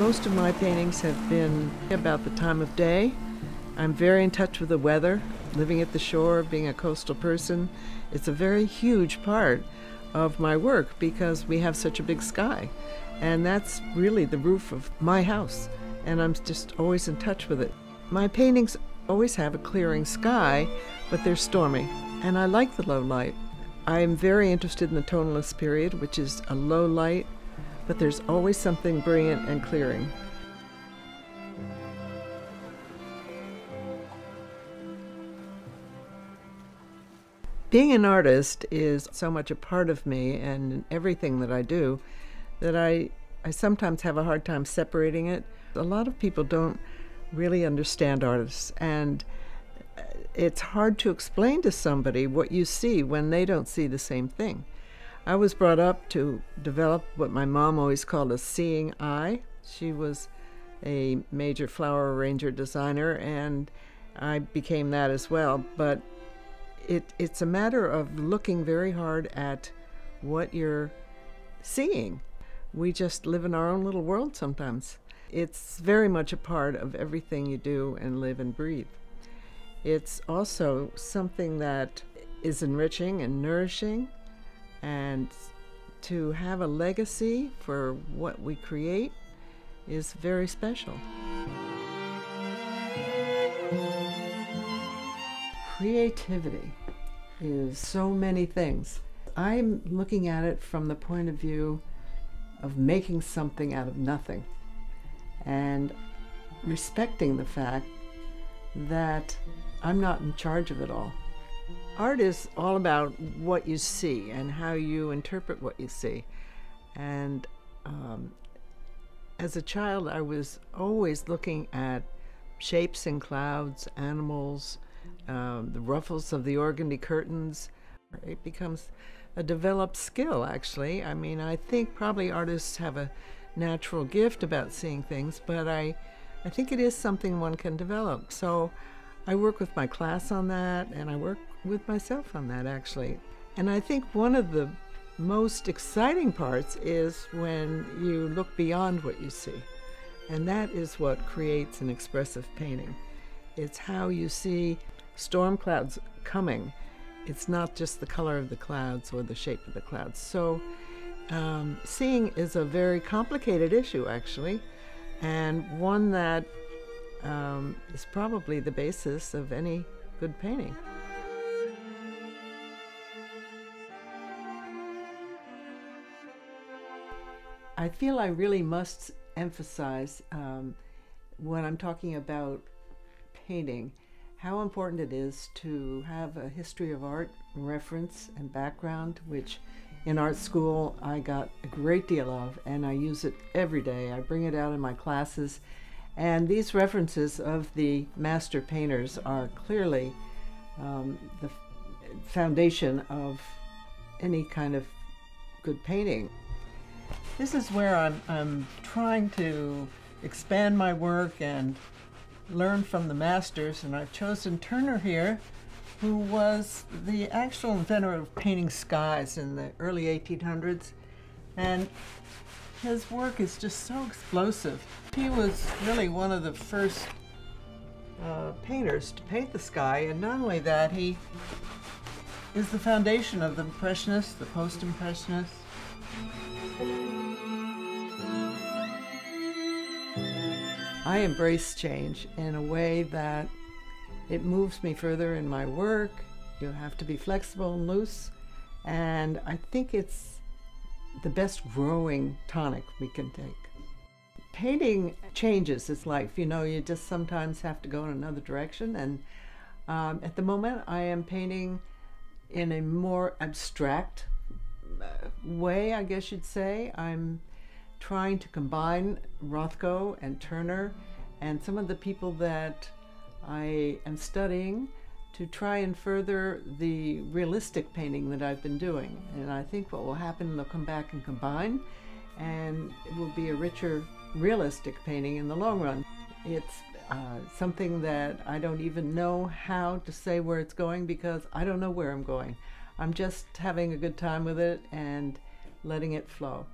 Most of my paintings have been about the time of day. I'm very in touch with the weather, living at the shore, being a coastal person. It's a very huge part of my work because we have such a big sky. And that's really the roof of my house. And I'm just always in touch with it. My paintings always have a clearing sky, but they're stormy. And I like the low light. I'm very interested in the tonalist period, which is a low light, but there's always something brilliant and clearing. Being an artist is so much a part of me and everything that I do that I, I sometimes have a hard time separating it. A lot of people don't really understand artists, and it's hard to explain to somebody what you see when they don't see the same thing. I was brought up to develop what my mom always called a seeing eye. She was a major flower arranger designer, and I became that as well. But it, it's a matter of looking very hard at what you're seeing. We just live in our own little world sometimes. It's very much a part of everything you do and live and breathe. It's also something that is enriching and nourishing, and to have a legacy for what we create is very special. Creativity is so many things. I'm looking at it from the point of view of making something out of nothing and respecting the fact that I'm not in charge of it all. Art is all about what you see and how you interpret what you see. And um, as a child, I was always looking at shapes in clouds, animals, um, the ruffles of the organdy curtains. It becomes a developed skill, actually. I mean, I think probably artists have a natural gift about seeing things, but I, I think it is something one can develop. So I work with my class on that, and I work with myself on that, actually. And I think one of the most exciting parts is when you look beyond what you see. And that is what creates an expressive painting. It's how you see storm clouds coming. It's not just the color of the clouds or the shape of the clouds. So, um, seeing is a very complicated issue, actually, and one that um, is probably the basis of any good painting. I feel I really must emphasize um, when I'm talking about painting how important it is to have a history of art reference and background, which in art school I got a great deal of, and I use it every day. I bring it out in my classes. And these references of the master painters are clearly um, the foundation of any kind of good painting. This is where I'm, I'm trying to expand my work and learn from the masters, and I've chosen Turner here, who was the actual inventor of painting skies in the early 1800s. And his work is just so explosive. He was really one of the first uh, painters to paint the sky, and not only that, he is the foundation of the Impressionists, the Post-Impressionists. I embrace change in a way that it moves me further in my work. You have to be flexible and loose. And I think it's the best growing tonic we can take. Painting changes its life. You know, you just sometimes have to go in another direction. And um, at the moment, I am painting in a more abstract uh, way, I guess you'd say. I'm trying to combine Rothko and Turner and some of the people that I am studying to try and further the realistic painting that I've been doing. And I think what will happen, they'll come back and combine, and it will be a richer, realistic painting in the long run. It's uh, something that I don't even know how to say where it's going because I don't know where I'm going. I'm just having a good time with it and letting it flow.